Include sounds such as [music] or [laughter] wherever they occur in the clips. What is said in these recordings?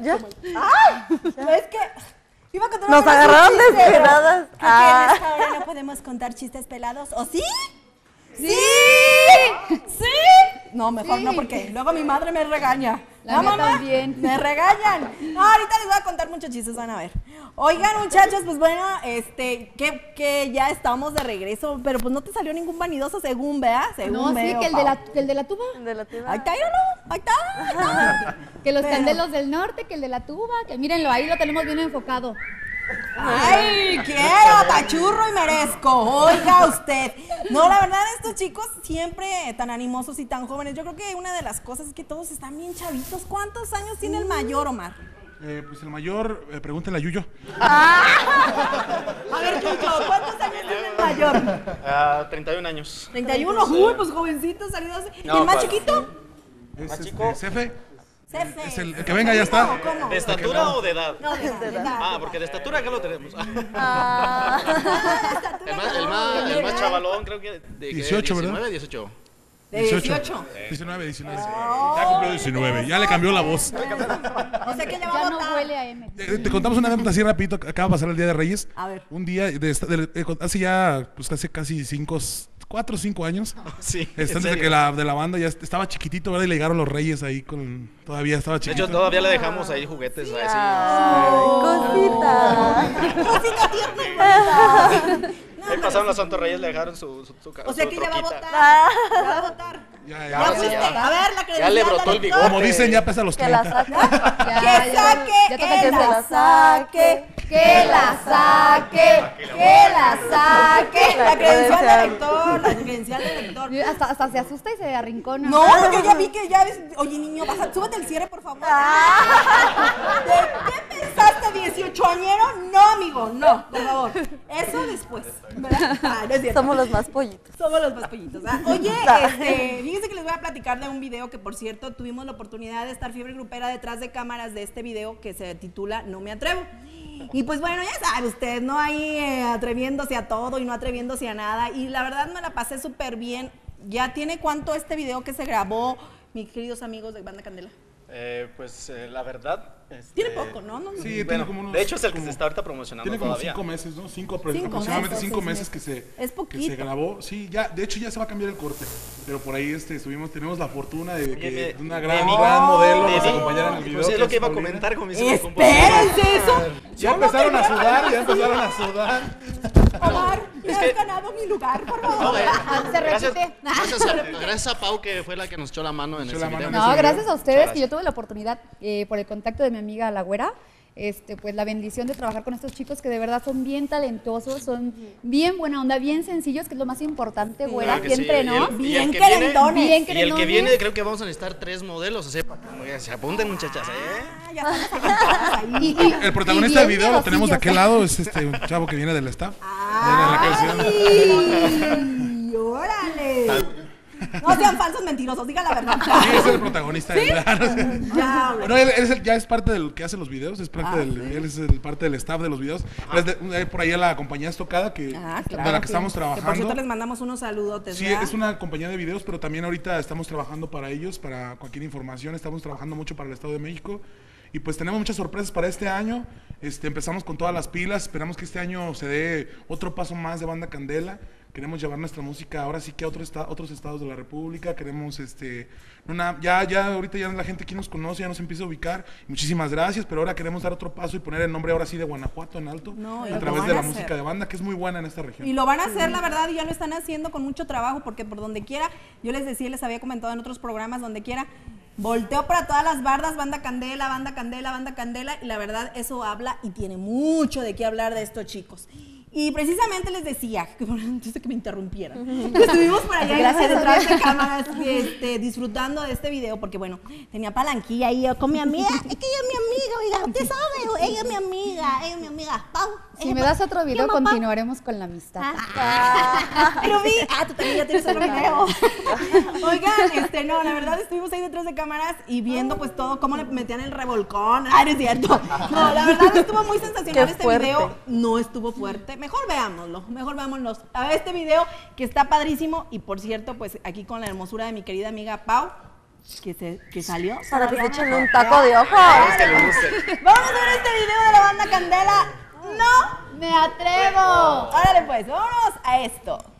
Ya. ¡Ay! Es que iba a contar Nos agarraron desesperadas. creo que Ah. en esta hora no podemos contar chistes pelados. ¿O sí? ¡Sí! ¿Sí? No, mejor Sí. no, porque luego mi madre me regaña. La ¿No, mía mamá? también. Me regañan. No, ahorita les voy a contar muchos chistes, van a ver. Oigan, muchachos, pues bueno, este, que, que ya estamos de regreso, pero pues no te salió ningún vanidoso según, ¿verdad? Según No, sí, veo, que el de, la, que el de la tuba. De la tía. Ahí está, ¿o no? Ahí está. ahí está. [laughs] Que los Pero- candelos del norte, que el de la tuba, que mírenlo, ahí lo tenemos bien enfocado. Ay, quiero, tachurro y merezco. Oiga usted. No, la verdad, estos chicos siempre tan animosos y tan jóvenes. Yo creo que una de las cosas es que todos están bien chavitos. ¿Cuántos años tiene el mayor, Omar? Eh, pues el mayor, eh, pregúntale a Yuyo. [laughs] A ver, Chucho, ¿cuántos años tiene el mayor? Ah, 31 años. 31. Uy, pues jovencito, salidos. ¿Y No, el más ¿cuál? chiquito? Es ¿Más este, chico? Cefe. Es el- el que venga, ya está. ¿Cómo? ¿De estatura o de edad? No, de edad, de edad. Ah, porque de estatura acá lo tenemos. Ah. El más, el más, el más chavalón creo que de 18, ¿verdad? 19, 18. De 18. 19, 19. Ya cumplió 19. Ya le cambió la voz. O sea que ya va a no votar. huele a M. Eh, Te contamos una anécdota así rapidito. Acaba de pasar el Día de Reyes. A ver. Un día, de esta- de- eh, hace ya, pues hace casi 5, 4 o 5 años. [laughs] Sí. Este, antes de que la, de la banda ya est- estaba chiquitito, ¿verdad? Y le llegaron los reyes ahí con... Todavía estaba De chiquito. hecho, todavía le dejamos ahí juguetes así. Cosita. Cosita tierna. Ahí pasaron los Santos Reyes, le dejaron su, su, su, O sea que ya va a votar. Ya va a votar. Ya, ya. Ya ya. A ver, la Ya credencial le del brotó el bigote. Como dicen, ya pesa los Que la 30. saca. Ya, Que ya, saque, ya que que la la saque, que la saque, que la saque. La credencial del elector, la credencial del elector. Hasta, hasta se asusta y se arrincona. No, porque ya vi que ya ves. Oye, niño, baja, súbete el cierre, por favor. ¿De qué pensaste, 18 añero? No, amigo, no, por favor. Eso después. ¿verdad? Ah, no es cierto. Somos los más pollitos. Somos los más pollitos. ¿ah? [laughs] Oye, este, fíjense que les voy a platicar de un video que, por cierto, tuvimos la oportunidad de estar fiebre grupera detrás de cámaras de este video que se titula No me atrevo. Y pues bueno, ya sabe usted, ¿no? Ahí eh, atreviéndose a todo y no atreviéndose a nada. Y la verdad me la pasé súper bien. ¿Ya tiene cuánto este video que se grabó, mis queridos amigos de Banda Candela? Eh, pues eh, la verdad. este, Tiene poco, ¿no? No, no. Sí, tiene Bueno, como unos- de hecho es el que como- se está ahorita promocionando Tiene como todavía. cinco meses, ¿no? Cinco, Cinco aproximadamente meses, cinco meses que se, Es que poquito. se grabó. Sí, ya, de hecho ya se va a cambiar el corte. Pero por ahí este, estuvimos, tenemos la fortuna de que Oye, me- una gran, di- gran modelo nos acompañara en el video. Pues es que lo que iba a comentar con mis Espérense eso. Ya empezaron a sudar, ya empezaron a sudar. Es has que- ganado mi lugar, por favor. No, eh, [laughs] Se gracias, repite. gracias, a, [laughs] gracias a Pau que fue la que nos echó la mano en Echó ese mano video. No, gracias a ustedes que yo tuve la oportunidad, eh, por el contacto de mi amiga La Güera, este, pues la bendición de trabajar con estos chicos que de verdad son bien talentosos, son bien buena onda, bien sencillos, que es lo más importante, Güera, Claro que siempre, y ¿no? Bien el que viene- querentones. Bien Y el que querendones. viene, creo que vamos a necesitar tres modelos. O sea, se apunten, muchachas, ¿eh? Ah, ya estamos ahí. [laughs] El protagonista del video lo tenemos de aquel lado, es este un chavo que viene del staff. Ah. ¡Ay! ¡Órale! No sean falsos mentirosos, diga la verdad. Sí, es el protagonista del Ya, hombre. No, él, él es el- ya es parte del que hace los videos, es parte Ah, del, él es el- parte del staff de los videos. Es de- por ahí la compañía estocada que, Ah, de claro la que estamos Que por trabajando. cierto les mandamos unos saludotes. Sí, ¿verdad? es una compañía de videos, pero también ahorita estamos trabajando para ellos, para cualquier información. Estamos trabajando mucho para el Estado de México. Y pues tenemos muchas sorpresas para este año. Este, empezamos con todas las pilas. Esperamos que este año se dé otro paso más de Banda Candela. Queremos llevar nuestra música ahora sí que a otros, esta- otros estados de la República. Queremos, este, una, ya, ya ahorita ya la gente aquí nos conoce, ya nos empieza a ubicar. Muchísimas gracias, pero ahora queremos dar otro paso y poner el nombre ahora sí de Guanajuato en alto No, a través de la hacer. música de banda, que es muy buena en esta región. Y lo van a hacer, la verdad, y ya lo están haciendo con mucho trabajo, porque por donde quiera, yo les decía, les había comentado en otros programas, donde quiera, volteo para todas las bardas, banda candela, banda candela, banda candela, y la verdad eso habla y tiene mucho de qué hablar de estos chicos. Y precisamente les decía, que [laughs] antes de que me interrumpieran, que estuvimos por allá Gracias, detrás de cámaras este, disfrutando de este video, porque bueno, tenía palanquilla ahí yo con mi amiga, es que ella es mi amiga, oiga, usted sabe, ella es mi amiga, ella es mi amiga, Pau. Si me das otro video, continuaremos con la amistad. Ah, Pero vi, ah, tú también ya tienes otro video. Oigan, este, no, la verdad estuvimos ahí detrás de cámaras y viendo pues todo, cómo le metían el revolcón. Ah, no es cierto. No, la verdad estuvo muy sensacional Qué este fuerte. video. No estuvo fuerte. Mejor veámoslo, mejor veámoslo. A ver este video que está padrísimo y por cierto, pues aquí con la hermosura de mi querida amiga Pau. que, se, que salió. Para que se echen un taco de ojo. Vamos a ver este video de la banda Candela. No. ¡Me atrevo! Órale pues, vámonos a esto.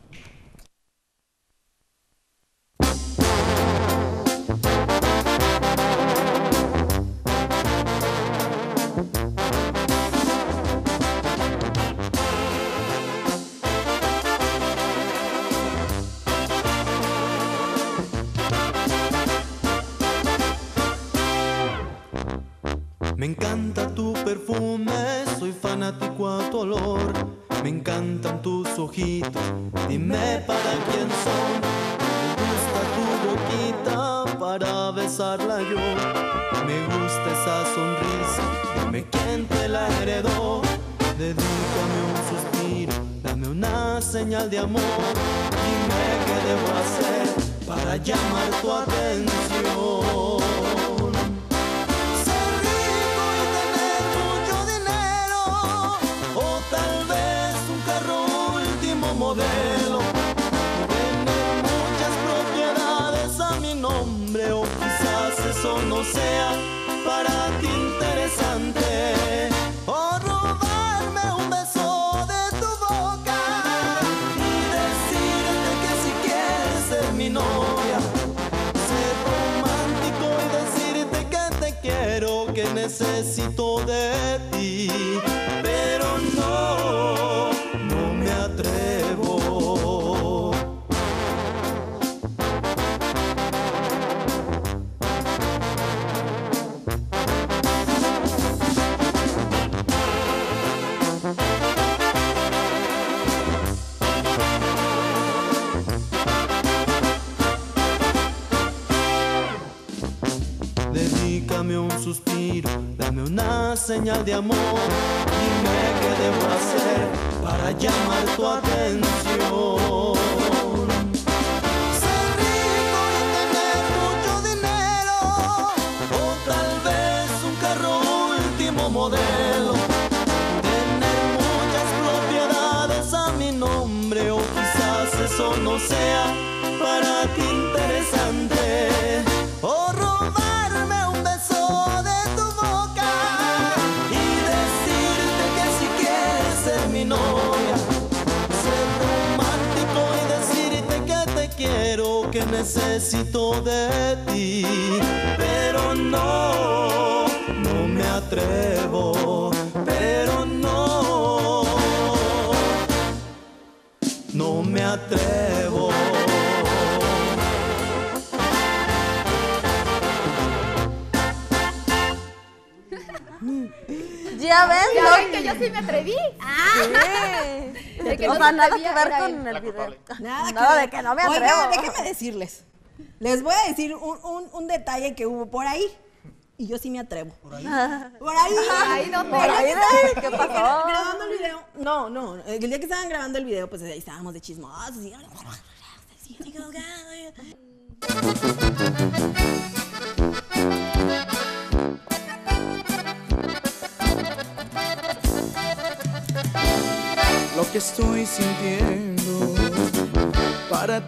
Encanta tu perfume, soy fanático a tu olor. Me encantan tus ojitos, dime para quién son. Me gusta tu boquita para besarla yo. Me gusta esa sonrisa, dime quién te la heredó. Dedícame un suspiro, dame una señal de amor. Dime qué debo hacer para llamar tu atención. No sea para ti interesante O robarme un beso de tu boca Y decirte que si quieres ser mi novia ser romántico y decirte que te quiero, que necesito de ti, pero no, no me atrevo. Señal de amor. Dime qué debo hacer para llamar tu atención. Ser rico y tener mucho dinero, o tal vez un carro último modelo. Tener muchas propiedades a mi nombre, o quizás eso no sea necesito de ti, pero no, no me atrevo, pero no, no me atrevo. Ya ven, Ya ven que yo sí me atreví. Sí. De que o no sea, nada que ver con él. el video. Nada, Nada que- de que no me Oigan, atrevo. déjenme decirles. Les voy a decir un, un- un detalle que hubo por ahí. Y yo sí me atrevo. ¿Por ahí? Por ahí. Ahí donde- Por ahí. ¿Qué pasó? Grabando el video. No, no. El día que estaban grabando el video, pues ahí estábamos de chismosos. y- Lo que estoy sintiendo para ti.